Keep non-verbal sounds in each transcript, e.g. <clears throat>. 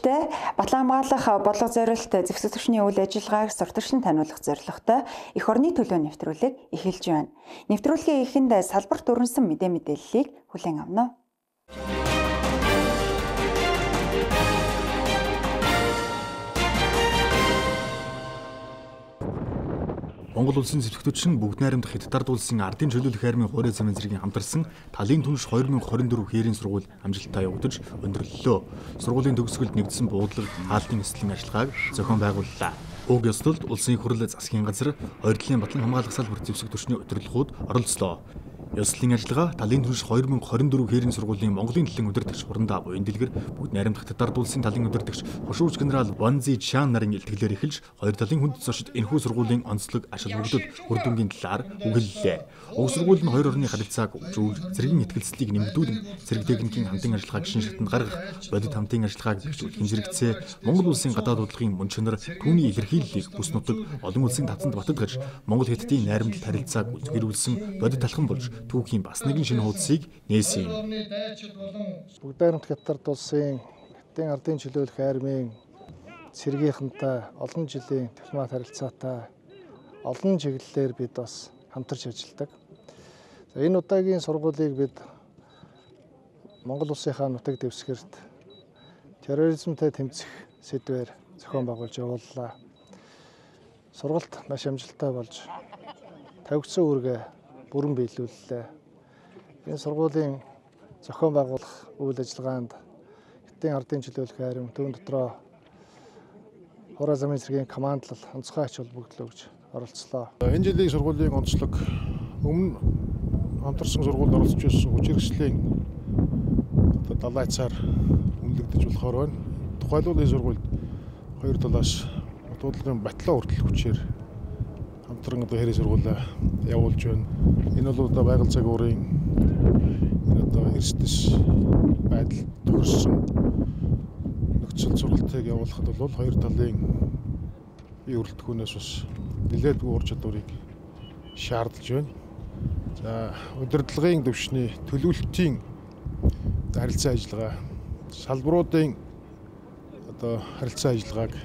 Үзэгчтэй Батлан хамгаалах бодлого зориулалт зэвсэг түвшний үйл ажиллагааг сурталчин таниулах зорилготой эх орны төлөө нэвтрүүлэг эхэлж байна. Нэвтрүүлгийн эхэнд салбарт өрнсөн мэдээ мэдээллийг хүлээн авна. Монгол улсын зэвсэгтүүд бүгд найрамдах хятадд улсын ардын чөлөөлөх армийн хуурай замын зэргийн хамтарсан талын түнш 2024 хээрийн сургууль амжилттай явагдаж өндөрлөлөө. Сургуулийн төгсгөлд нэгдсэн буудлага хаалтын эслэлийн ажиллагааг зохион байгууллаа. Уг ёслолд улсын хурал засгийн газар, хоёр талын батлан хамгаалах салбарт зэвсэг төрчний удирдлагууд оролцлоо. Ёслолын ажиллагаа талын түнш 2024 хээрийн сургуулийн Монголын талын удирдагч хурандаа буян дэлгэр бүгд найрамдах татар дуулсын талын удирдагч хошууч генерал Ванзи Чан нарын илтгэлээр эхэлж хоёр талын хүнд зочид энэхүү сургуулийн онцлог ашиг бүгдд үр дүнгийн талаар үгэллээ. Уг сургууль нь хоёр орны харилцааг өвжүүл, зэргийн ихтгэлцлийг нэмэгдүүлэн зэрэг техникийн хамтын ажиллагааг шин шатанд гаргах, бодит хамтын ажиллагааг бэхжүүлэх зэрэгцээ Монгол улсын гадаад бодлогын мөн чанар түүний илэрхийллийг бүс нутаг олон улсын татанд баталгаж Монгол Хятадын найрамдал харилцааг үзгэрүүлсэн бодит талхан болж түүхийн бас нэгэн шинэ хуудсыг нээсэн юм. Бүгдээрнт хятад улсын хятадын ардын чөлөөлөх армийн цэргийнхэнтэй олон жилийн дипломат харилцаатай олон чиглэлээр бид бас хамтарч ажилладаг. За энэ удаагийн сургуулийг бид Монгол улсынхаа нутаг дэвсгэрт терроризмтэй тэмцэх сэдвээр зохион байгуулж явууллаа. Сургалт маш амжилттай болж тавигдсан үүргээ бүрэн биелүүллээ. Энэ сургуулийн зохион байгуулах үйл ажиллагаанд Хятадын ардын чөлөөлөх арим төвөн дотроо Хураа замын цэргийн командлал онцгой ач холбогдлоо гэж оролцлоо. Энэ жилийн сургуулийн онцлог өмнө хамтарсан сургуульд оролцож байсан хүч хэрэгслийн одоо далай цаар үнэлэгдэж болохоор байна. Тухайлбал энэ сургуульд хоёр талаас дуудлагын батлаа хүртэл хүчээр хамтран одоо хэрэг сургуулаа явуулж байна. Энэ бол одоо байгаль цаг уурын одоо эрсдэс байдал тохирсон нөхцөл сургалтыг явуулахад бол хоёр талын бие бүрэлдэхүүнээс бас нэлээдгүй ур чадварыг шаардж байна. За удирдлагын төвшний төлөвлөлтийн харилцаа ажиллагаа салбаруудын одоо харилцаа ажиллагааг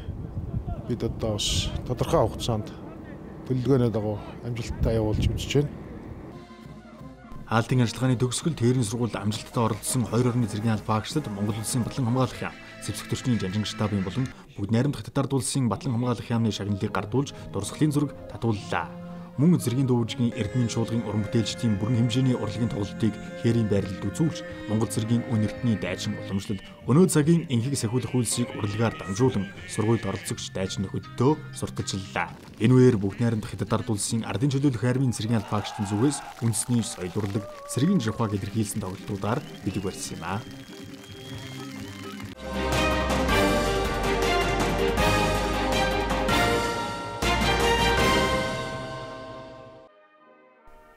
бид одоо бас тодорхой хугацаанд төлөвлөгөөний дагуу амжилттай явуулж үзэж байна. Хаалтын ажиллагааны төгсгөлд Тэрийн сургуульд амжилттай оролцсон хоёр орны зэргийн албаагчдад Монгол улсын батлан хамгаалах яам, зэвсэг төрчний жанжин штабын болон бүгд найрамдах татар дуулсан батлан хамгаалах яамны шагналыг гардуулж дурсгалын зүрэг татууллаа мөн зэргийн дөвжгийн эрдмийн чуулгын уран бүтээлчдийн бүрэн хэмжээний урлагийн тоглолтыг хээрийн байрлалд үзүүлж Монгол зэргийн үн эртний дайчин уламжлал өнөө цагийн энхийг сахиулах үйлсийг урлагаар дамжуулан сургуульд оролцогч дайчин нөхөддөө сурталчиллаа. Энэ үеэр бүгд найрамдах хятад ард улсын ардын чөлөөлөх армийн цэргийн албаагчдын зүгээс үндэсний соёл урлаг, цэргийн жавхааг илэрхийлсэн тоглолтуудаар бэлэг барьсан юм аа.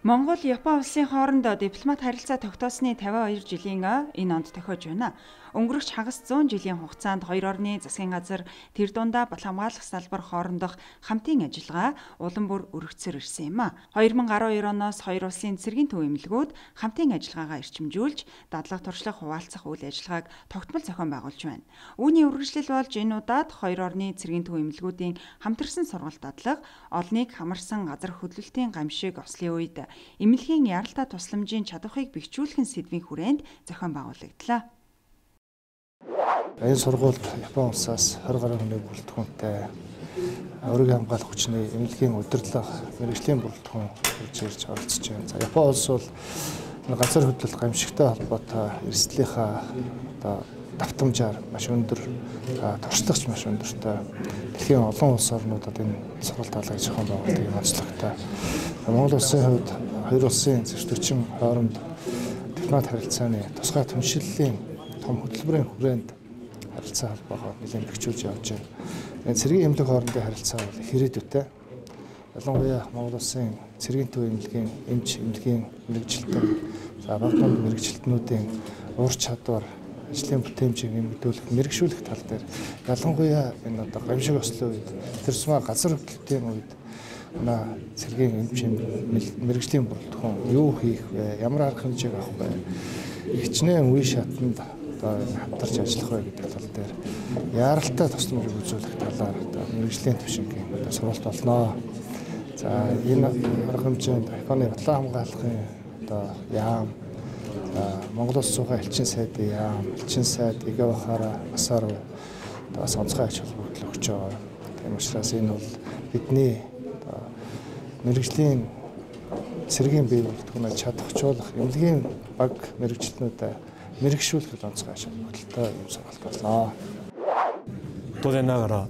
Монгол Япон улсын хоорондоо дипломат харилцаа тогтоосны 52 жилийн энэ онд тохиож байна. Өнгөрөх хагас 100 жилийн хугацаанд хоёр орны засгийн газар тэр дундаа бол хамгаалах салбар хоорондох хамтын ажиллагаа улам бүр өргөцсөр ирсэн юм а. 2012 оноос хоёр улсын цэргийн төв эмнэлгүүд хамтын ажиллагаагаа эрчимжүүлж дадлага туршлах хуваалцах үйл ажиллагааг тогтмол зохион байгуулж байна. Үүний үргэлжлэл болж энэ удаад хоёр орны цэргийн төв эмнэлгүүдийн хамтарсан сургалт дадлага олныг хамарсан газар хөдлөлтийн гамшиг ослын үед эмнэлгийн яралтай тусламжийн чадварыг бэхжүүлэх сэдвийн хүрээнд зохион байгуулагдлаа. Энэ сургуульд Япон улсаас 20 гаруй хүний бүрэлдэхүүнтэй өргөн хамгаалах хүчний эмнэлгийн удирдлага мэрэгжлийн бүрэлдэхүүн хүрж ирж оролцож байна. За Япон улс бол газар хөдлөлт гамшигтай холбоотой эрсдлийнхаа одоо давтамжаар маш өндөр туршлагач маш өндөртэй дэлхийн олон улс орнуудад энэ сургалт даалгыг зохион байгуулдаг юм онцлогтой. Монгол улсын хувьд хоёр улсын зэвсгэрчин хооронд дипломат харилцааны тусгай түншлэлийн том хөтөлбөрийн хүрээнд харилцаа холбоогоо нэлээд бэхжүүлж явж байна. Энэ цэргийн эмнэлэг хоорондын харилцаа бол хэрэгдэвтэй. Ялангуяа Монгол улсын цэргийн төв эмнэлгийн эмч эмнэлгийн мэрэгжилтэн за баг том мэрэгжилтнүүдийн ур чадвар ажлын бүтээмжийг нэмэгдүүлэх, мэрэгшүүлэх тал дээр ялангуяа энэ одоо гамшиг ослын үед тэр сумаа газар хөдлөлтийн үед манай цэргийн эмч мэрэгжлийн бүрэлдэхүүн юу хийх вэ? Ямар арга хэмжээг авах вэ? Хичнээн үе шатанд одоо хамтарч ажиллах вэ гэдэг тал дээр яаралтай тусламжийг үзүүлэх талаар одоо мэрэгжлийн төвшингийн одоо сургалт болноо. За энэ арга хэмжээнд Японы батлан хамгаалахын одоо яам Монгол улс суугаа элчин сайдын яам, элчин сайд Игавахара Масару одоо сонцгой ач холбогдол өгч байгаа. Тийм учраас энэ бол бидний мэрэгжлийн цэргийн бий бүртгэгчнээ чадахжуулах эмнэлгийн баг мэрэгчлэнүүдэд мэрэгшүүлэхэд онцгой ач холбогдолтой юм сургалт боллоо. 当然ながら、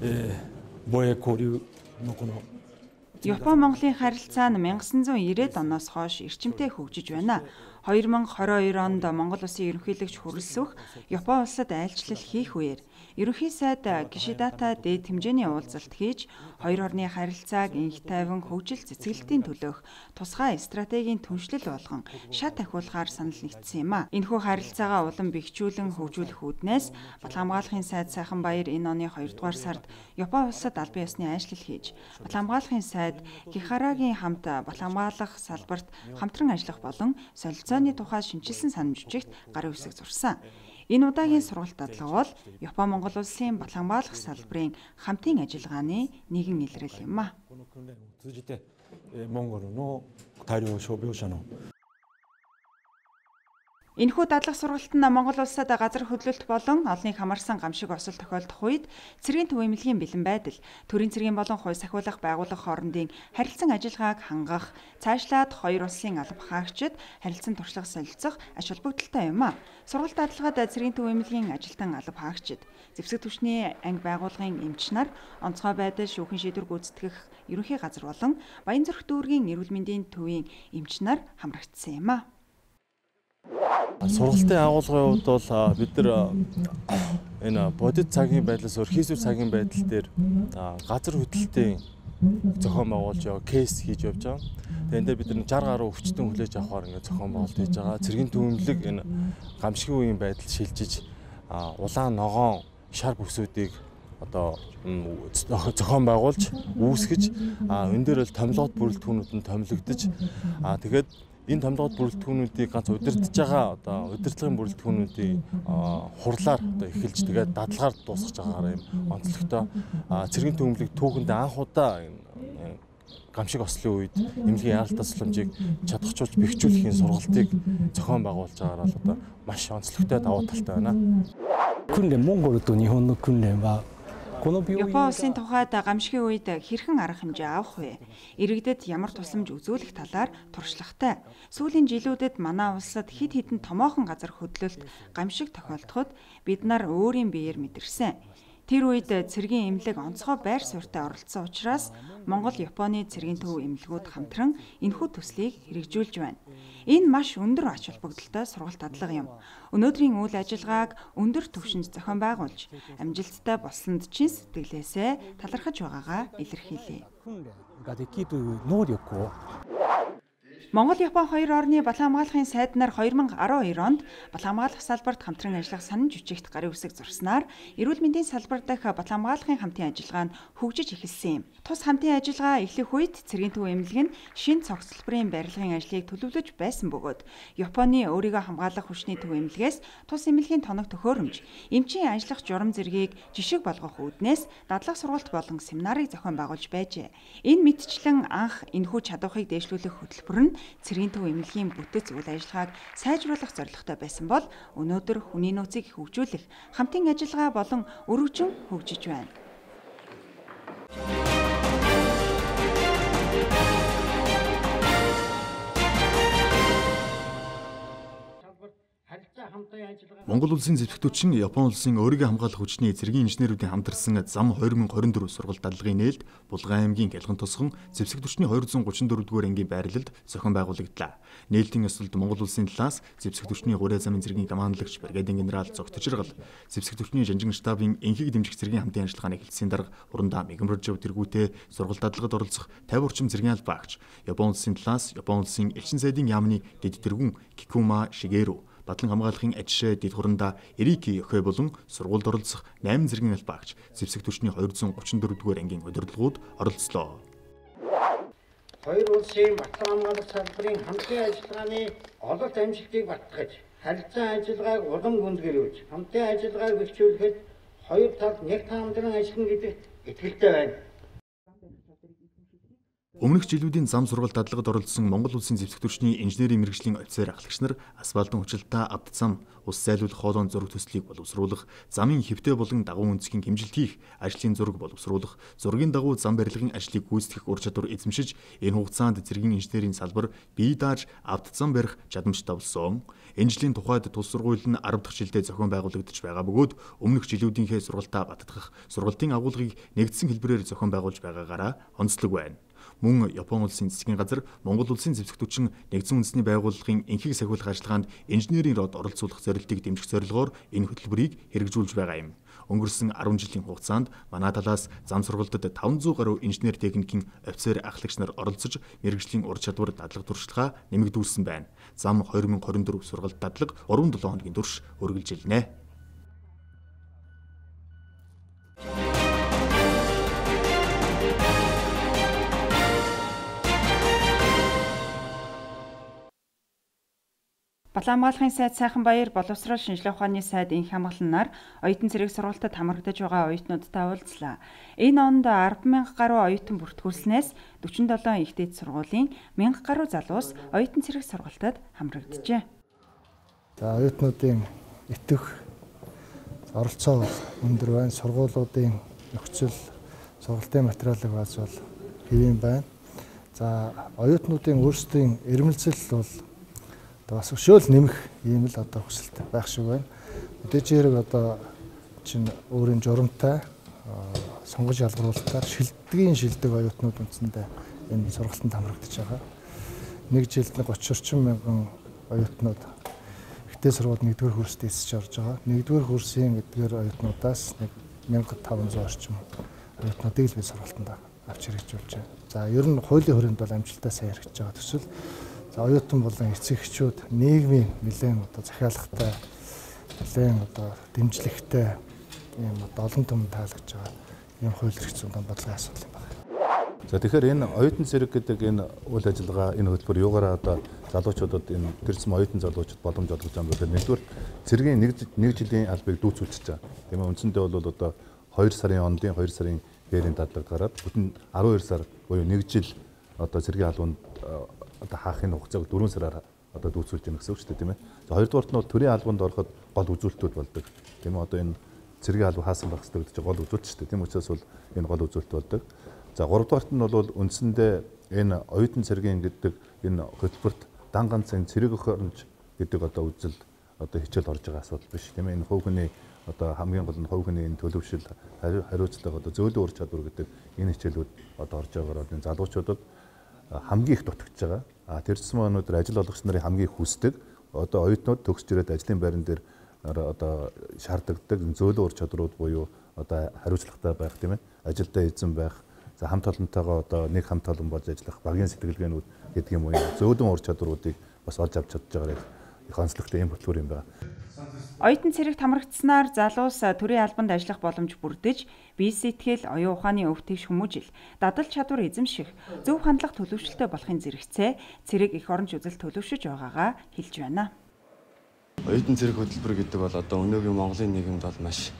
えー、防衛交流のこの Япон Монголын харилцаа нь 1990-ад оноос хойш эрчимтэй хөгжиж байна. 2022 онд Монгол улсын ерөнхийлөгч хүрэлцэх Япон улсад айлчлал хийх үеэр ерөнхий сайд Кишидата дээд хэмжээний уулзалт хийж хоёр орны харилцааг инх тайван хөгжил цэцгэлтийн төлөөх тусгай стратегийн түншлэл болгон шат ахиулахаар санал нэгдсэн юм а. Энэхүү харилцаагаа улам бэхжүүлэн хөгжүүлэх үүднээс Батламгаалахын сайд Сайхан Баяр энэ оны 2 дугаар сард Япон улсад албан ёсны айшлал хийж Батламгаалахын сайд Кихарагийн хамт Батламгаалах салбарт хамтран ажиллах болон солилцоо зооны тухай шинжилсэн санамж жигт гарын үсэг зурсан. Энэ удаагийн сургалт дадлага бол Япон Монгол улсын Балханбаалах салбарын хамтын ажиллагааны нэгэн илрэл юм а. Энэхүү дадлаг сургалт нь Монгол улсад газар хөдлөлт болон олныг хамарсан гамшиг осол тохиолдох үед цэргийн төв эмнэлгийн бэлэн байдал, төрийн цэргийн болон хууль сахиулах байгууллага хоорондын харилцан ажиллагааг хангах, цаашлаад хоёр улсын алба хаагчид харилцан туршлага солилцох ач холбогдолтой юм а. Сургалт дадлагад цэргийн төв эмнэлгийн ажилтан алба хаагчид, зэвсэг түвшний анги байгууллагын эмч нар, онцгой байдал шүүхэн шийдвэр гүйцэтгэх ерөнхий газар болон Баянзүрх дүүргийн эрүүл мэндийн төвийн эмч нар хамрагдсан юм а. Сургалтын агуулгын хувьд бол бид нар энэ бодит цагийн байдлаас өөр хийсвэр цагийн байдал дээр газар хөдлөлтийн зохион байгуулж байгаа кейс хийж явж байгаа. Тэгээ энэ бид нар 60 гаруй өвчтөн хүлээж авахар ингээд зохион байгуулалт хийж байгаа. Цэргийн төвөмлөг энэ гамшигын үеийн байдал шилжиж улаан ногоон шар бүсүүдийг одоо зохион байгуулж үүсгэж энэ дээр бол томилгот бүрэлдэхүүнүүд нь томилогдож тэгээд энэ томдгоод бүрэлдэхүүнүүдийг ганц удирдах байгаа одоо удирдлагын бүрэлдэхүүнүүдийн хурлаар одоо эхэлж тэгээд дадлагаар дуусгаж байгаагаар юм онцлогтой цэргийн төмөлөг түүхэндээ анх удаа гамшиг ослын үед эмнэлгийн яаралтай тусламжийг чадахжуулж бэхжүүлэхийн сургалтыг зохион байгуулж байгаагаар бол одоо маш онцлогтой давуу талтай байна. 訓練モンゴルと日本の訓練は Япон улсын тухайд гамшигын үед хэрхэн арга хэмжээ авах вэ? Иргэдэд ямар тусламж үзүүлэх талаар туршлагатай. Сүүлийн жилүүдэд манай улсад хид хідэн томоохон газар хөдлөлт гамшиг тохиолдоход бид нар өөрийн биеэр мэдэрсэн. Тэр үед цэргийн эмнэлэг онцгой байр суурьтай оролцсон учраас Монгол Японы цэргийн төв эмнэлгүүд хамтран энэхүү төслийг хэрэгжүүлж байна. Энэ маш өндөр ач холбогдолтой сургалт тадлага юм. Өнөөдрийн үйл ажиллагааг өндөр түвшинд зохион байгуулж амжилттай болсонд чин сэтгэлээсээ талархаж байгаагаа илэрхийлье. Монгол Япон хоёр орны балан хамгаалахын сайд нар 2012 онд балан хамгаалах салбарт хамтран ажиллах санан жүжигт гарын үсэг зурснаар эрүүл мэндийн салбар дахь балан хамгаалахын хамтын ажиллагаа нь хөгжиж эхэлсэн юм. Тус хамтын ажиллагаа эхлэх үед цэргийн төв эмнэлэг нь шин цогцлбарын барилгын ажлыг төлөвлөж байсан бөгөөд Японы өөрийгөө хамгаалах хүчний төв эмнэлгээс тус эмнэлгийн тоног төхөөрөмж, эмчийн ажиллах журам зэргийг жишг болгох үүднээс дадлаг сургалт болон семинарыг зохион байгуулж байжээ. Энэ мэдчлэн анх энэхүү чадварыг дээшлүүлэх хөтөлбөр нь цэргийн төв эмнэлгийн бүтэц үйл ажиллагааг сайжруулах зорилготой байсан бол өнөөдөр хүний нөөцийг хөгжүүлэх хамтын ажиллагаа болон өргөжин хөгжиж байна. Монгол улсын зэвсэгтүүчин Япон улсын өөрийн хамгаалах хүчний цэргийн инженерүүдийн хамтарсан зам 2024 сургалт дадлагын нээлт Булган аймгийн Гялган тосгон зэвсэгтүүчний 234 дугаар ангийн байрлалд зохион байгуулагдлаа. Нээлтийн ёслолд Монгол улсын талаас зэвсэгтүүчний 3 замын цэргийн командлагч бригадын генерал Зогтжиргал, зэвсэгтүүчний жанжин штабын энхийг дэмжих цэргийн хамтын ажиллагааны эхэлсийн дарга урандаа Мегамрожов тэргүүтээ сургалт дадлагад оролцох 50 орчим цэргийн албаагч, Япон улсын талаас Япон улсын элчин сайдын яамны дэд тэргүүн Кикума Шигеру Бадлан хамгаалахын ажишээ дэд хуранда Эрики Ёхэ болон сургуульд оролцох 8 зэргийн албаагч зэвсэг түвшний 234 дугаар ангийн удирдлагууд оролцлоо. Хоёр улсын Батлан хамгаалах салбарын хамтын ажиллагааны олонт амжилтыг баттгаж харилцан ажиллагааг улам гүнзгийрүүж хамтын ажиллагааг бэлчүүлэхэд хоёр талд нэг таамдран ажиллана гэдэгт итгэлтэй байна. Өмнөх жилүүдийн зам сургалт дадлагад оролцсон Монгол улсын зэвсэгтөрчний инженерийн мэрэгжлийн офицер ахлагч нар асфальтын хүчилтаа авд зам, ус зайлуулах хоолойн зураг төслийг боловсруулах, замын хэвтэй болон дагуу үндэсгийн хэмжилт хийх, ажлын зураг боловсруулах, зургийн дагуу зам барилгын ажлыг гүйцэтгэх ур чадвар эзэмшиж, энэ хугацаанд цэргийн инженерийн салбар бие дааж авд зам барих чадамжтай болсон. Энэ жилийн тухайд тус сургууль нь 10 дахь жилдээ зохион байгуулагдаж байгаа бөгөөд өмнөх жилүүдийнхээ сургалтаа баттгах, сургалтын агуулгыг нэгдсэн хэлбэрээр зохион байгуулж байгаагаараа онцлог байна мөн Япон улсын засгийн газар Монгол улсын зэвсэгтүүчин нэгдсэн үндэсний байгууллагын энхийг сахиулах ажиллагаанд инженерийн род оролцуулах зорилтыг дэмжих зорилгоор энэ хөтөлбөрийг хэрэгжүүлж байгаа юм. Өнгөрсөн 10 жилийн хугацаанд манай талаас зам сургалтад 500 гаруй инженер техникийн офицер ахлагч нар оролцож мэрэгжлийн ур чадвар дадлаг туршлагаа нэмэгдүүлсэн байна. Зам 2024 сургалт дадлаг 3-7 хоногийн турш үргэлжилнэ. Балаамгаалахын сайд Сайхан Баяр боловсрол шинжилгээ ухааны сайд инх хамгаалнаар оюутан цэрэг сургалтад хамрагдаж байгаа оюутнуудтай уулзлаа. Энэ онд 100000 гаруй оюутан бүртгүүлснээс 47 их дэд сургуулийн 1000 гаруй залуус оюутан цэрэг сургалтад хамрагджээ. За оюутнуудын итэх оролцоо өндөр байна. Сургуулиудын нөхцөл сургалтын материалыг бааз бол хэвэн байна. За оюутнуудын өөрсдийн ирмэлзэл бол одоо бас өшөөл нэмэх ийм л одоо хүсэлт байх шиг байна. Мэдээж хэрэг одоо чинь өөрийн журамтай сонгож ялгаруулалтаар шилдэггийн шилдэг оюутнууд үндсэндээ энэ сургалтанд хамрагдаж байгаа. Нэг жилд 30 орчим мянган оюутнууд ихтэй сургууль нэгдүгээр курст эсэж орж байгаа. Нэгдүгээр курсын эдгээр оюутнуудаас нэг 1500 орчим оюутнуудыг л би сургалтанд авч хэрэгжүүлж байна. За ер нь хуулийн хүрээнд бол амжилттай сайн хэрэгжиж байгаа төсөл За оюутан болон эцэг эхчүүд нийгмийн нэлээд одоо захиалгатай нэлээд одоо дэмжлэгтэй ийм олон том таалагдж байгаа ийм хууль эрх зүйн бодлогын асуудал юм байна. За тэгэхээр энэ оюутан зэрэг гэдэг энэ үйл ажиллагаа энэ хөтөлбөр юугаараа одоо залуучуудад энэ төрсэн оюутан залуучууд боломж олгож байгаа юм бол нэгдүгээр цэргийн нэг нэг жилийн албыг дүүцүүлчихэж байгаа. Тийм ээ үндсэндээ бол одоо 2 сарын ондын 2 сарын бэрийн дадлаг гараад бүтэн 12 сар буюу 1 жил одоо цэргийн албанд одоо хаахын хугацааг 4 сараар одоо дүүцүүлж байна гэсэн үг шүү дээ тийм ээ. За хоёрдугаарт нь бол төрийн албанд ороход гол үзүүлэлтүүд болдог. Тийм ээ одоо энэ цэргийн алба хаасан байх хэрэгтэй гэж гол үзүүлэлт шүү дээ. Тийм учраас бол энэ гол үзүүлэлт болдог. За гуравдугаарт нь бол үндсэндээ энэ оюутан цэргийн гэдэг энэ хөтөлбөрт дан ганцын цэрэг өхөрнж гэдэг одоо үзэл одоо хичээл орж байгаа асуудал биш тийм ээ. Энэ хувь хүний одоо хамгийн гол нь хувь хүний энэ төлөвшил хариуцлага одоо зөөлөн ур чадвар гэдэг энэ хичээлүүд одоо орж байгаагаар энэ залуучуудад хамгийн их дутагдж байгаа. А тэр зэсмэ өнөөдөр ажил олгогч нарын хамгийн хүсдэг одоо оюутнууд төгсж ирээд ажлын байран дээр одоо шаардлагадаг зөөлөн ур чадрууд буюу одоо хариуцлагатай байх тийм ээ ажилдаа эзэн байх за хамт олонтойгоо одоо нэг хамт олон болж ажиллах багийн сэтгэлгээнүүд гэдэг юм уу зөөлөн ур чадруудыг бас олж авч чадж байгаа их онцлогтой юм хөтөлбөр юм байна. Оюутан цэрэгт хамрагдсанаар залуус төрийн албанд ажиллах боломж бүрдэж, бие сэтгэл, оюун ухааны өв тэгш хүмүүжил, дадал чадвар эзэмших, зөв хандлага төлөвшөлтэй болохын зэрэгцээ цэрэг их оронч үзэл төлөвшөж байгаагаа хэлж байна. Оюутан цэрэг хөтөлбөр гэдэг бол одоо өнөөгийн Монголын нийгэмд бол маш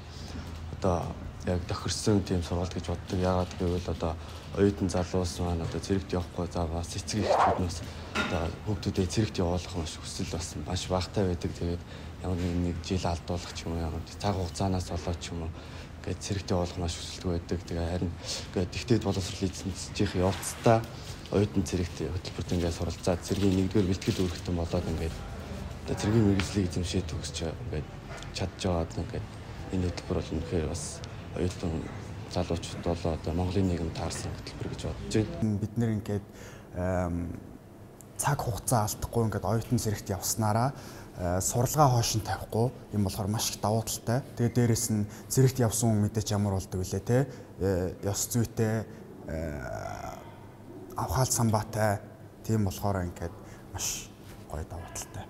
одоо яг тохирсон тийм сургалт гэж боддог. Яагаад гэвэл одоо оюутан залуус маань одоо цэрэгт явахгүй за бас эцэг эхчүүднээс одоо хүүхдүүдээ цэрэгт явуулах маш хүсэл бас маш багтай байдаг. Тэгээд ямар нэг жил алдуулах ч юм уу ямар цаг хугацаанаас болоод ч юм уу ингээд цэрэгт явуулах маш хүсэлтэй байдаг. Тэгээ харин ингээд тэгтээд боловсрол эзэмших явцдаа оюутан цэрэгт хөтөлбөрт ингээд суралцаад цэргийн нэгдүгээр бэлтгэл үүрэгтэн болоод ингээд одоо цэргийн мэрэгжлийг эзэмшээ төгсч ингээд чадж байгаад ингээд энэ хөтөлбөр бол үнэхээр бас оюутан залуучууд бол одоо Монголын нийгэм таарсан хөтөлбөр гэж бодож байна. Бид нэр ингээд цаг хугацаа алдахгүй ингээд оюутан зэрэгт явснараа сурлагаа хоош нь тавихгүй юм болохоор маш их давуу талтай. Тэгээ дээрэс нь зэрэгт явсан хүн мэдээч ямар болдог вүлээ те ёс зүйтэй авхаал самбаатай тийм болохоор ингээд маш гоё давуу талтай.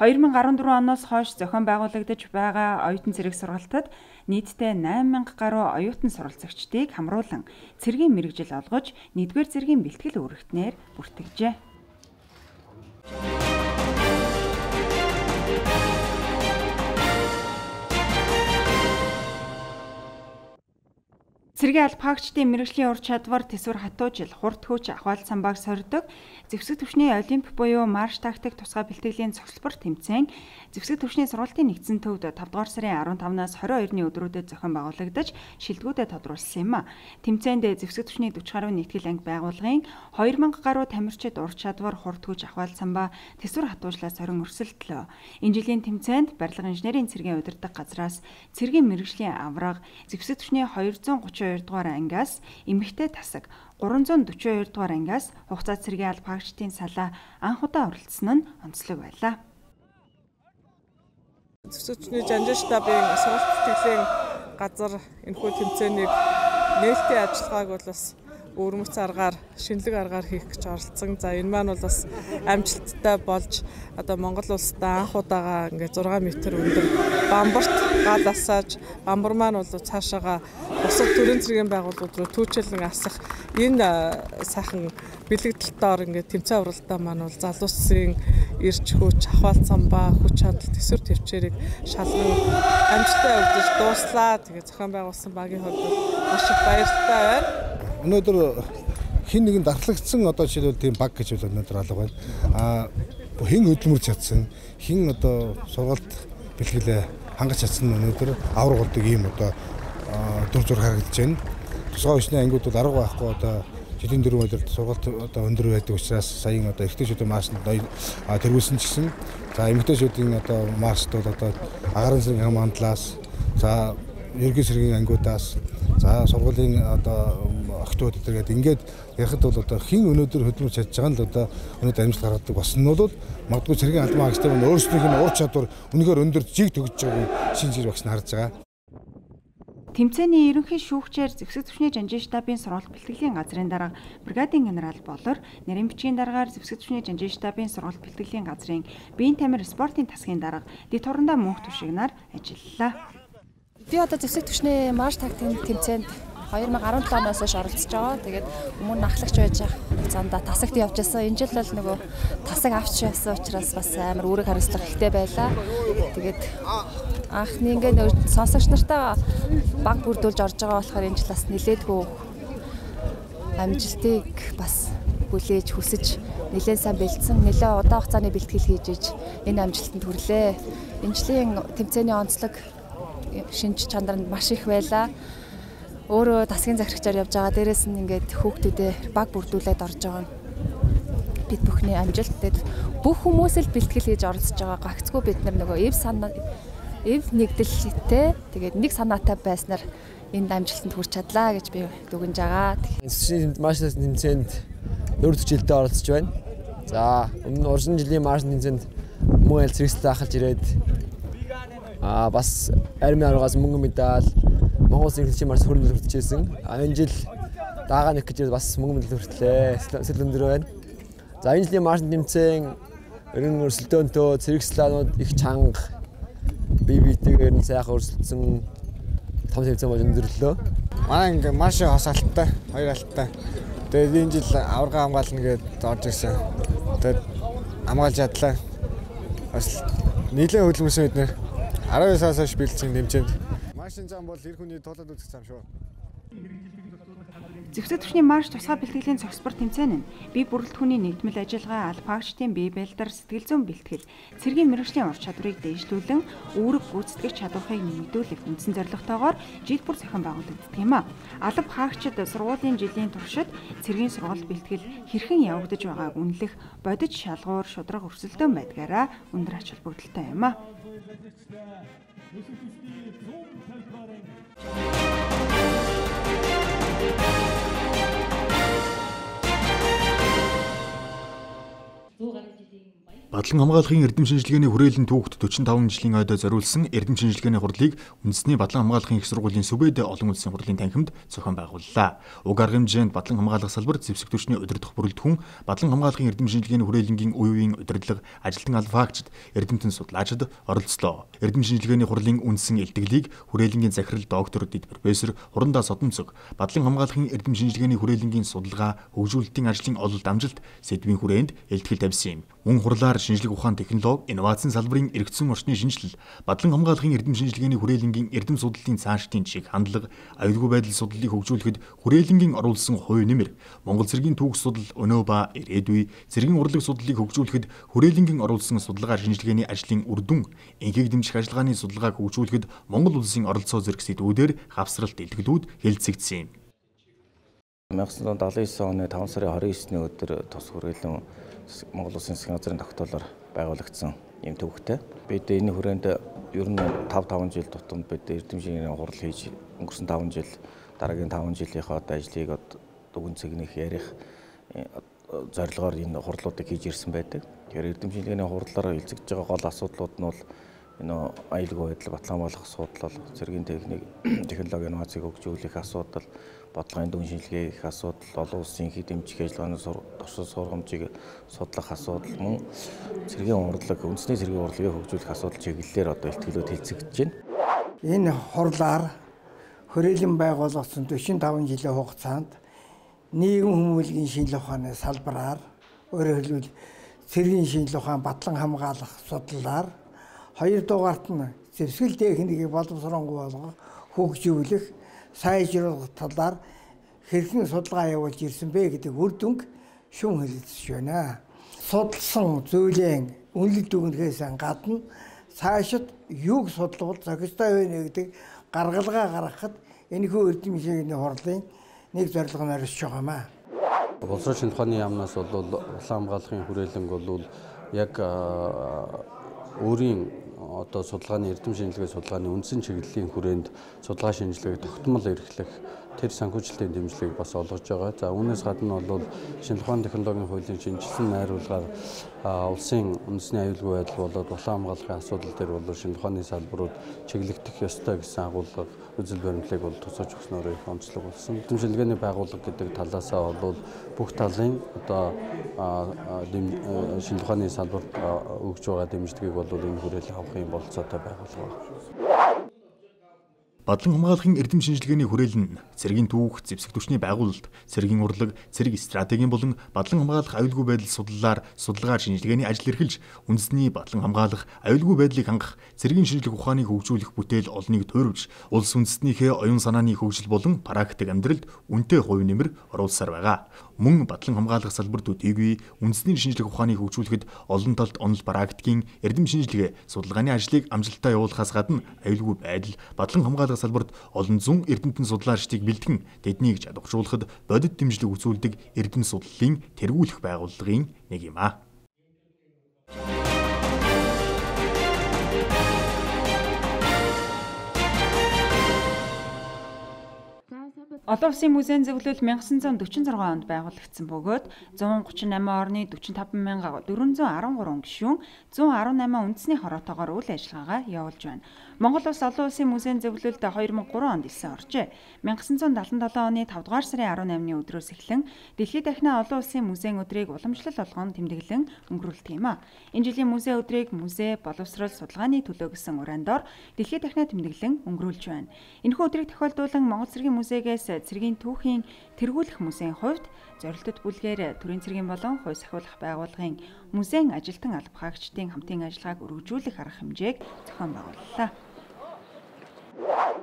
2014 оноос хойш зохион байгуулагдаж байгаа оюутан цэрэг сургалтад нийтдээ 8000 гаруй оюутан суралцагчдыг хамруулан цэргийн мэрэгжил олгож, нэгдүгээр цэргийн бэлтгэл үүрэгтнэр бүртгэжээ. Цэргийн албаагчдын мэрэгжлийн ур чадвар төсвөр хатуужил хурд хүч ахвал самбааг сордог зэвсэг төвчний олимп буюу марш тактик тусгай бэлтгэлийн цогцлбор тэмцээн зэвсэг төвчний сургалтын нэгдсэн төвд 5 дугаар сарын 15-наас 22-ны өдрүүдэд зохион байгуулагдаж шилдэгүүдэд тодруулсан юм а. Тэмцээнд зэвсэг төвчний 40 гаруй нэгтгэл анги байгууллагын 2000 гаруй тамирчид ур чадвар хурд хүч ахвал самбаа төсвөр хатуужлаас орон өрсөлдлөө. Энэ жилийн тэмцээнд барилга инженерийн цэргийн удирдаг газраас цэргийн мэрэгжлийн авраг зэвсэг төвчний 232 242 дугаар ангиас эмэгтэй тасаг 342 дугаар ангиас хугацаа цэргийн албаагчдын салаа анх удаа оролцсон нь онцлог байлаа. Зөвсөчний жанжин штабын сургалт тэтгэлийн газар энэхүү тэмцээнийг нээлттэй ажиллагааг бол бас өвөрмөц аргаар шинэлэг аргаар хийх гэж оролцсон. За энэ маань бол бас амжилттай болж одоо Монгол улстай анх удаага ингээд 6 м өндөр бамбарт гал асааж бамбар маань бол цаашаага бусад төрийн цэргийн байгууллагууд руу түүчэлэн асах энэ сайхан бэлэгдэлтээр ингээд тэмцээн авралдаа маань бол залуусын ирч хүч ахвалцсан ба хүч чадал төсвөр төвчээрийг шалган амжилттай өгдөж дууслаа. Тэгээ зохион байгуулсан багийн хувьд маш их баяртай байна өнөөдөр хин нэгэн дархлагдсан одоо жишээлбэл тийм баг гэж бол өнөөдөр алга байна. Аа хин хөдөлмөр чадсан, хин одоо сургалт бэлгэлээ хангаж чадсан өнөөдөр авраг болдог ийм одоо дүр зур харагдаж байна. Тусгай хүчний ангиуд бол арга байхгүй одоо жилийн дөрөв өдөрт сургалт одоо өндөр байдаг учраас саяын одоо эрэгтэйчүүдийн маршнд тэргүүлсэн ч гэсэн за эмэгтэйчүүдийн одоо маршд бол одоо агарын сэргийн хамгааллаас за ерөнхий сэргийн ангиудаас за сургуулийн одоо охтууд гэдэг ингээд ярихад бол одоо хин өнөөдөр хөдөлмөр чадж байгаа нь л одоо өнөөдөр амжилт гаргадаг болсон нь бол магадгүй цэргийн албан хаагчтай маань өөрсдийнх нь ур чадвар үнэхээр өндөр жиг төгсөж байгааг шинжиж багш нь харж байгаа. Тэмцээний ерөнхий шүүгчээр зэвсэг төвчний жанжин штабын сургалт бэлтгэлийн газрын дарга бригадын генерал Болор, нарийн бичгийн дараагаар зэвсэг төвчний жанжин штабын сургалт бэлтгэлийн газрын биеийн тамир спортын тасгийн дарга Дэт хурандаа мөнх түшигнаар ажиллалаа. Би одоо зэвсэг төвчний марш тактикийн тэмцээнд 2017 оноос хойш оролцож байгаа. Тэгээд өмнө ахлагч байж хугацаанд тасагт явж байсан. Энэ жил бол нөгөө тасаг авч явсан учраас бас амар үүрэг хариуцлага ихтэй байлаа. Тэгээд анхны ингээ нөгөө сонсогч нартаа баг бүрдүүлж орж байгаа болохоор энэ жил бас нилээдгүй амжилтыг бас хүлээж хүсэж нэлээд сайн бэлдсэн, нэлээд удаан хугацааны бэлтгэл хийж иж энэ амжилтанд хүрлээ. Энэ жилийн тэмцээний онцлог шинж чанарнд маш их байлаа өөрөө тасгийн захирагчаар явж байгаа. Дээрээс нь ингээд хүүхдүүдээ баг бүрдүүлээд орж байгаа. Бид бүхний амжилт. Тэгээд бүх хүмүүс л бэлтгэл хийж оролцож байгаа. Гагцгүй бид нар нөгөө эв санаа эв нэгдэлтэй тэгээд нэг санаатай байснаар энд амжилтанд хүрч чадлаа гэж би дүгнж байгаа. Тэгэхээр маш тэмцээнд 4 жилдээ оролцож байна. За өмнө урсан жилийн марш тэмцээнд мөн аль зэрэгсэлтэй ахалж ирээд аа бас армийн аргаас мөнгө медаль Монгол сэргэлжийн марс хөрөнгө хүртэжсэн. Энэ жил дагаа нэг гэж бас мөнгө мэдээлэл хүртлээ. Сэтэл өндөр байна. За энэ жилийн марш тэмцээн ерөн өрсөлдөөнтөө цэрэг сланууд их чанга бие биетэйгээр нь сайхан өрсөлдсөн том тэмцээн болж өндөрлөө. Манай ингээ маш их хос алттай, хоёр алттай. Тэгээд энэ жил аварга хамгаална гэдээ орж ирсэн. Тэгээд хамгаалж чадлаа. Нийлэн хөдөлмөрсөн бид нэр 12 сараас хойш бэлдсэн тэмцээнд Маршин зам бол эр хүний тулаад үзэх зам шүү. Зэвсэг төвчний марш тусгай бэлтгэлийн цогцбор тэмцээн нь бие бүрэлдэхүүний нэгдмэл ажиллагаа албаагчдын бие байлдар сэтгэл зүйн бэлтгэл цэргийн мэрэгжлийн ур чадварыг дээшлүүлэн үүрэг гүйцэтгэх чадварыг нэмэгдүүлэх үндсэн зорилготойгоор жил бүр зохион байгуулагддаг юм а. Алба хаагчид сургуулийн жилийн туршид цэргийн сургалт бэлтгэл хэрхэн явагдаж байгааг үнэлэх бодит шалгуур шудраг өрсөлдөөн байдгаараа өндөр ач холбогдолтой юм а. 2023. Wysokości Zoom Telfaring. So, Rangsiedlung. Бадлан хамгаалахын эрдэм шинжилгээний хүрээлэн түүхт 45 жилийн ойдоо зориулсан эрдэм шинжилгээний хурлыг үндэсний Бадлан хамгаалахын их сургуулийн Сүбэд олон улсын хурлын танхимд зохион байгууллаа. Уг арга хэмжээнд Бадлан хамгаалах салбар зэвсэг түвшний удирдах бүрэлдэхүүн Бадлан хамгаалахын эрдэм шинжилгээний хүрээлэнгийн үе үеийн удирдлага, ажилтан алфаагчид, эрдэмтэн судлаачид оролцлоо. Эрдэм шинжилгээний хурлын үндсэн илтгэлийг хүрээлэнгийн захирал доктор Дэд профессор Хурандаа Содонцог Бадлан хамгаалахын эрдэм шинжилгээний хүрээлэнгийн судалгаа, хөгжүүлэлтийн ажлын ололт амжилт сэдвийн хүрээнд илтгэл тавьсан юм. Мөн хурлаар шинжлэх ухаан технологи, инновацийн салбарын эргэцсэн орчны шинжилэл, бадлан хамгаалахын эрдэм шинжилгээний хүрээлэнгийн эрдэм судлалын цаашдын чиг хандлага, аюулгүй байдал судлалыг хөгжүүлэхэд хүрээлэнгийн оруулсан хувь нэмэр, Монгол цэргийн түүх судал өнөө ба ирээдүй, цэргийн урлаг судлалыг хөгжүүлэхэд хүрээлэнгийн оруулсан судалгаа шинжилгээний ажлын үр дүн, инхийг дэмжих ажиллагааны судалгааг хөгжүүлэхэд Монгол улсын оролцоо зэрэг сэдвүүдээр хавсралт илтгэлүүд хэлэлцэгдсэн юм. 1979 оны 5 сарын 29-ний өдөр тус хүрээлэн Монгол Улсын засгийн газрын тогтоолоор байгуулагдсан юм төвхтэй. Бид энэ хүрээнд ер нь 5 5 жил тутамд бид эрдэм шинжлэгийн хурал хийж өнгөрсөн 5 жил дараагийн 5 жилийнхээ одоо ажлыг дүгэн цэгнэх ярих э, зорилгоор энэ хурлуудыг хийж ирсэн байдаг. Тэгэхээр эрдэм шинжлэгийн хурлаар хилцэж байгаа гол асуудлууд нь бол энэ аюулгүй байдал батлан болох асуудал, цэргийн техник, <clears throat> технологи инновацийг хөгжүүлэх асуудал, бодлогын дүн шинжилгээ их асуудал, олон улсын хэд дэмжих ажиллагааны туршил сургамжийг судлах асуудал мөн цэргийн урлаг, үндэсний цэргийн урлагийг хөгжүүлэх асуудал чиглэлээр одоо илтгэлүүд хэлцэгдэж байна. Энэ хурлаар хөрөөлөн байгуулагдсан 45 жилийн хугацаанд нийгэм хүмүүлгийн шинжилгээ ухааны салбараар өөрөөр хэлбэл цэргийн шинжилгээ ухаан батлан хамгаалах судлалаар хоёр дугаарт нь зэвсгэл техникийг боловсронгуй болгох хөгжүүлэх сайжруулах талаар хэрхэн судалгаа явуулж ирсэн бэ гэдэг үр дүнг шүүн хэлэлцэж байна. Судалсан зүйлийн үнэлт дүгнэхээс гадна цаашид юуг судлавал зохистой вэ гэдэг гаргалгаа гаргахад энэхүү эрдэм шинжлэгийн хурлын нэг зорилго нь оршиж байгаамаа. Боловсрол шинжилгээ ухааны яамнаас бол улаан хамгаалахын хүрээлэнг бол яг өөрийн одоо судалгааны эрдэм шинжилгээ судалгааны үндсэн чиглэлийн хүрээнд судалгаа шинжилгээг тогтмол эрхлэх тэр санхүүжилтийн дэмжлэгийг бас олгож байгаа. За үүнээс гадна бол шинжилгээ ухааны технологийн хуулийн шинжилсэн найруулгаар улсын үндэсний аюулгүй байдал болоод улаан хамгаалахын асуудал дээр бол шинжилгээ ухааны салбарууд чиглэгдэх ёстой гэсэн агуулга үзэл баримтлалыг бол тусгаж өгснөөр их онцлог болсон. Дэмжлэгээний байгууллага гэдэг талаасаа бол бүх талын одоо шинжилгээ ухааны салбарт өгж байгаа дэмжлэгийг бол энэ хүрээлэн авахын болцоотой байгуулга байна. Бадлан хамгаалахын эрдэм шинжилгээний хүрээлэн цэргийн түүх, зэвсэг түвшний байгуулалт, цэргийн урлаг, цэрэг стратегийн болон бадлан хамгаалах аюулгүй байдал судлалаар судалгаар шинжилгээний ажил эрхэлж, үндэсний бадлан хамгаалах аюулгүй байдлыг хангах, цэргийн шинжилгээ ухааныг хөгжүүлэх бүтээл олныг туурвж, улс үндэстнийхээ оюун санааны хөгжил болон практик амьдралд үнэтэй хувь нэмэр оруулсаар байгаа мөн батлан хамгаалах салбарт төдийгүй үндэсний шинжлэх ухааныг хөгжүүлэхэд олон талт онол практикийн эрдэм шинжилгээ судалгааны ажлыг амжилттай явуулахаас гадна аюулгүй байдал батлан хамгаалах салбарт олон зүүн эрдэмтэн судлаачдыг бэлтгэн тэднийг чадваржуулахад бодит дэмжлэг үзүүлдэг эрдэм судлалын тэргүүлэх байгууллагын нэг юм аа. Олон улсын музейн зөвлөл 1946 онд байгуулагдсан бөгөөд 138 орны 45413 гишүүн 118 үндэсний хороотоогоор үйл ажиллагаагаа явуулж байна. Монгол улс олон улсын музейн зөвлөлд 2003 онд элсэн оржээ. 1977 оны 5 дугаар сарын 18-ны өдрөөс эхлэн дэлхийд дахина олон улсын музейн өдрийг уламжлал болгон тэмдэглэн өнгөрүүлдэг юм а. Энэ жилийн музей өдрийг музей боловсрол судалгааны төлөө гэсэн ураандор дэлхийд дахина тэмдэглэн өнгөрүүлж байна. Энэхүү өдрийг тохиолдуулан Монгол цэргийн музейгээс цэргийн түүхийн тэргүүлэх музейн хувьд зорилтод бүлгээр төрийн цэргийн болон хувь сахиулах байгууллагын музейн ажилтан алба хаагчдын хамтын ажиллагааг өргөжүүлэх арга хэмжээг зохион байгууллаа.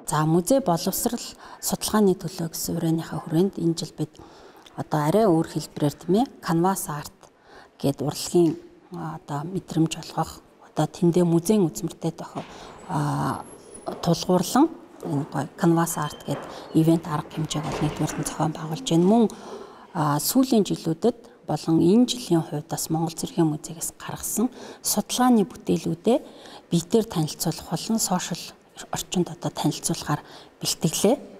За музей боловсрал судалгааны төлөө гэсэн урааныхаа хүрээнд энэ жил бид одоо арай өөр хэлбэрээр тийм ээ canvas art гэдэг урлагийн одоо мэдрэмж олгох одоо тэндээ музейн үзмэртэй тохио тулгуурлан гоё canvas art гэдэг ивент арга хэмжээг бол нэгдүгээр нь зохион байгуулж байна. Мөн сүүлийн жилүүдэд болон энэ жилийн хувьд бас Монгол Цэргийн музейгээс гаргасан судалгааны бүтээлүүдээ биетээр танилцуулах болон сошиал орчинд одоо танилцуулахаар бэлтгэлээ.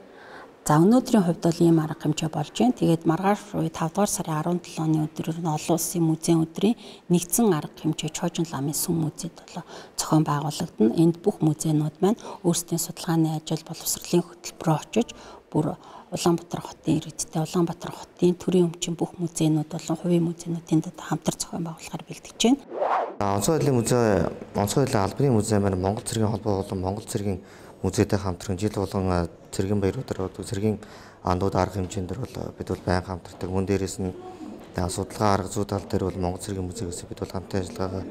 За өнөөдрийн хувьд бол ийм арга хэмжээ болж байна. Тэгээд маргааш үе 5 дугаар сарын 17 оны өдрөөр нь олон улсын музейн өдрийн нэгдсэн арга хэмжээ Чожин ламын сүм музейд болоо зохион байгуулагдана. Энд бүх музейнууд маань өөрсдийн судалгааны ажил боловсролын хөтөлбөрөөр очиж бүр Улаанбаатар хотын иргэдтэй Улаанбаатар хотын төрийн өмчийн бүх музейнууд болон хувийн музейнууд тэнд хамтар зохион байгуулахаар бэлтгэж байна. Онцгой хөдлийн музей, онцгой хөдлийн албаны музей маань Монгол цэргийн холбоо болон Монгол цэргийн музейтэй хамтран жил болгон цэргийн баяруудаар цэргийн андууд арга хэмжээнд бол бид бол байнга хамтардаг. Мөн дээрээс нь Тэгээ судалгаа арга зүй тал дээр бол Монгол цэргийн музейгээс бид бол хамтын ажиллагаагаа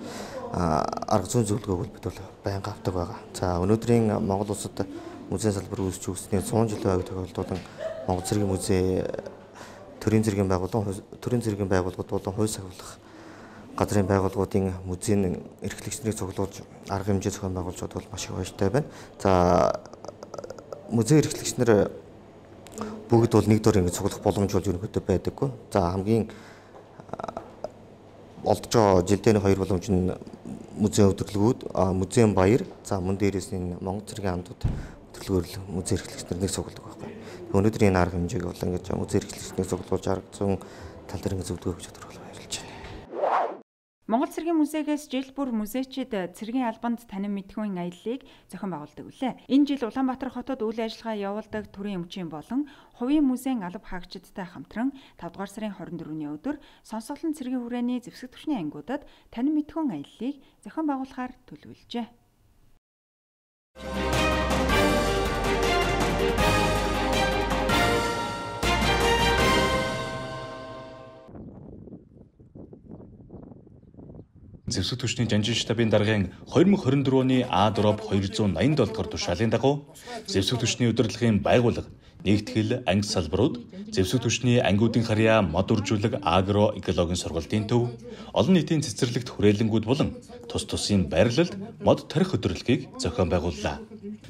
арга зүйн зөвлөгөөг бол бид бол байнга авдаг байгаа. За өнөөдрийн Монгол улсад музейн салбар үүсч өгснээр 100 жилийн хойг тохиолдуулан Монгол цэргийн музей төрийн цэргийн байгууллага төрийн цэргийн байгууллагууд болон хувь сахиулах газрын байгууллагуудын музейн эрхлэгчнийг цуглуулж арга хэмжээ зохион байгуулж бол маш их баяртай байна. За музей эрхлэгчнэр бүгд бол нэг дор ингэ цуглах боломж бол ерөнхийдөө байдаггүй. За хамгийн олдож байгаа жилдээ хоёр боломж нь музейн өдөрлгүүд, музейн баяр, за мөн дээрээс нь Монгол цэргийн амдууд өдөрлгөөр музей эрхлэгчнэр нэг цугладаг байхгүй. Өнөөдрийн энэ арга хэмжээг бол ингэж музей эрхлэгчнийг цуглуулж арга зүүн тал дээр ингэ зөвлөгөө өгч тодорхойлж Монгол цэргийн музейгээс жил бүр музейчид цэргийн албанд танин мэдхүйн аяллыг зохион байгуулдаг үлээ. Энэ жил Улаанбаатар хотод үйл ажиллагаа явуулдаг төрийн өмчийн болон хувийн музейн алба хаагчдтай хамтран 5 дугаар сарын 24-ний өдөр Сонсголон цэргийн хүрээний зэвсэг түвшний ангиудад танин мэдхүйн аяллыг зохион байгуулахаар төлөвлөжээ. Зэвсэг түвшний жанжин штабын даргын 2024 оны А дроп 287 дугаар тушаалын дагуу зэвсэг түвшний удирдлагын байгууллага нэгтгэл анги салбарууд зэвсэг түвшний ангиудын харьяа мод үржүүлэг агро экологийн сургалтын төв олон нийтийн цэцэрлэгт хүрээлэнгүүд болон тус тусын байрлалд мод тарих өдөрлөгийг зохион байгууллаа.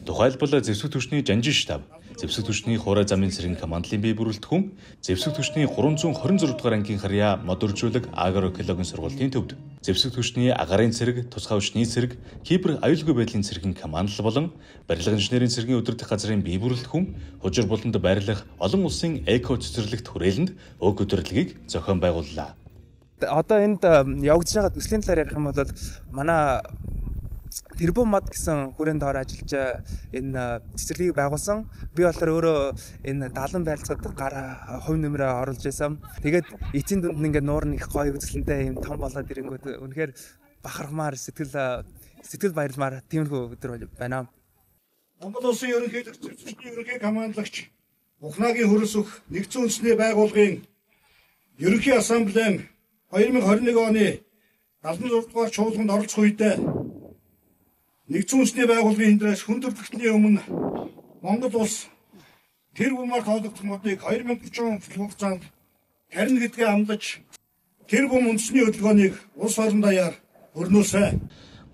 Тухайлбал зэвсэг түвшний жанжин штаб Зэвсэг түвшний хураа замын цэргийн командлын бие бүрэлдэхүүн Зэвсэг түвшний 326 дугаар ангийн харьяа мод үржүүлэг агроэкологийн сургуулийн төвд Зэвсэг түвшний агарын цэрэг, тусгай хүчний цэрэг, кибер аюулгүй байдлын цэргийн командл болон барилга инженерийн цэргийн удирдах газрын бие бүрэлдэхүүн хужир буланд байрлах олон улсын эко цэцэрлэгт хүрээлэнд өг өдөрлөгийг зохион байгууллаа. Одоо энд явагдаж байгаа төслийн талаар ярих юм бол манай Тэрбум мод гэсэн хүрээнд доор ажиллаж энэ цэцэрлэгийг байгуулсан. Би болохоор өөрөө энэ даалан байлцаад гар хувь нэмрээ оруулж исэн. Тэгээд эцсийн дүнд нь ингээд нуур нь их гоё үзэсгэлэнтэй юм том болоод ирэнгүүт үнэхээр бахархмаар сэтгэл сэтгэл баярлмаар тиймэрхүү өдөр байна. Монгол улсын ерөнхийлөгч зөвчний ерөнхий командлагч Ухнагийн хөрөс өх нэгдсэн үндэсний байгууллагын ерөнхий ассамблеийн 2021 оны 76 дугаар чуулганд оролцох үедээ Нэгдсэн үндэсний байгууллагын эндээс хүндрэлтний өмнө Монгол улс тэр бумаар тоологдох модыг 2040 хугацаанд тарина гэдгээ амлаж тэр бум үндэсний хөдөлгөөнийг улс орон даяар өрнөөсэй.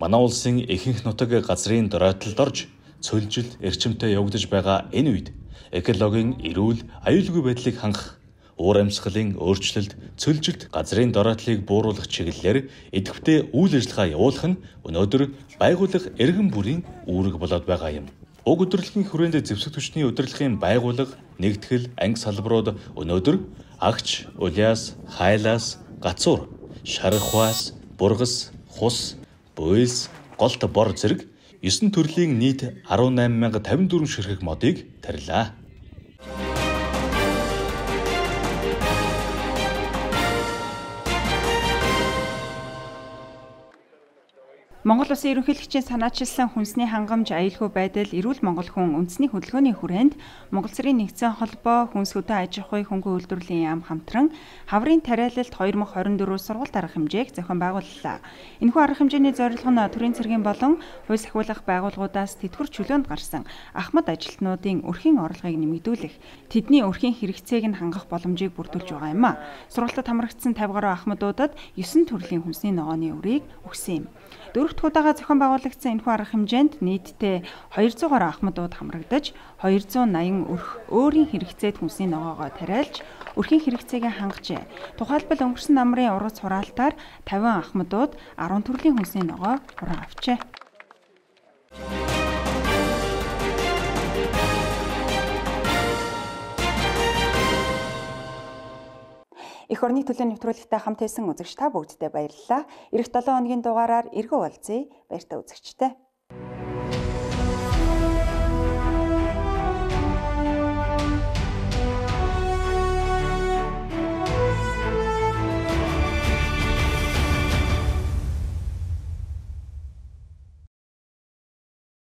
Манай улсын ихэнх нутаг газрын доройтолд орж цөлжил эрчимтэй явагдаж байгаа энэ үед экологийн эрүүл аюулгүй байдлыг хангах уур амьсгалын өөрчлөлт, цөлжилт, газрын дороотлыг бууруулах чиглэлээр идэвхтэй үйл ажиллагаа явуулах нь өнөөдөр байгууллага эргэн бүрийн үүрэг болоод байгаа юм. Уг өдөрлөгийн хүрээнд зэвсэг түвшний удирдлагын байгууллага, нэгтгэл, анги салбарууд өнөөдөр агч, улиас, хайлаас, гацуур, шархваас, бургас, хус, буйлс, голт бор зэрэг 9 төрлийн нийт 18054 ширхэг модыг тарилаа. Монгол Улсын ерөнхийлөгчийн санаачилсан хүнсний хангамж аюулгүй байдал эрүүл Монгол хүн үндэсний хөдөлгөөний хүрээнд Монгол Цэргийн нэгдсэн холбоо хүнс хөдөө аж ахуй хөнгөн үйлдвэрлэлийн яам хамтран хаврын тариалалт 2024 сургалт арга хэмжээг зохион байгууллаа. Энэхүү арга хэмжээний зорилго нь төрийн цэргийн болон хувь сахиулах байгууллагуудаас тэтгэвэр чөлөөнд гарсан ахмад ажилтнуудын өрхийн орлогыг нэмэгдүүлэх, тэдний өрхийн хэрэгцээг нь хангах боломжийг бүрдүүлж байгаа юм а. Сургалтад хамрагдсан 50 гаруй ахмадуудад 9 төрлийн хүнсний ногооны өрийг өгсөн юм. Дөрөвт удаага зохион байгуулагдсан энэхүү арга хэмжээнд нийтдээ 200 гаруй ахмадууд хамрагдаж 280 өрх өөрийн хэрэгцээд хүнсний ногоогоо тариалж өрхийн хэрэгцээгээ хангажээ. Тухайлбал өнгөрсөн намрын ургац хураалтаар 50 ахмадууд 10 төрлийн хүнсний ногоо хуран авчээ. Эх орны төлөө нэвтрүүлэгтэй хамт байсан үзэгч та бүгддээ баярлалаа. Ирэх 7 хоногийн дугаараар эргүү уулзъя. Баяртай үзэгчтэй.